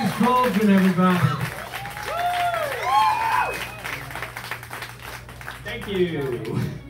Mrs. Colvin, everybody. Thank you.